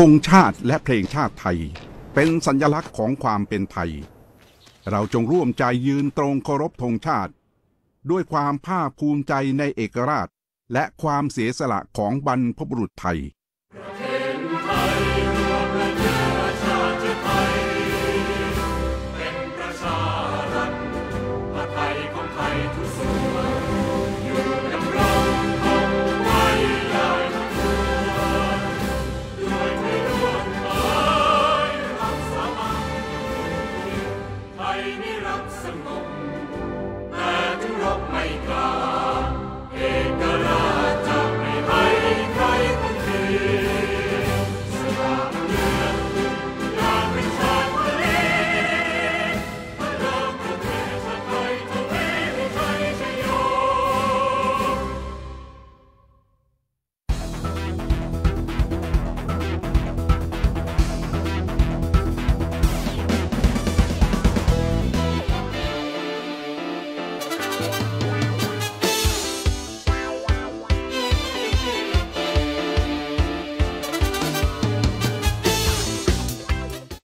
ธงชาติและเพลงชาติไทย เป็นสัญลักษณ์ของความเป็นไทย เราจงร่วมใจยืนตรงเคารพธงชาติ ด้วยความภาคภูมิใจในเอกราช และความเสียสละของบรรพบุรุษไทยทุกส่วน hier op zijn mond.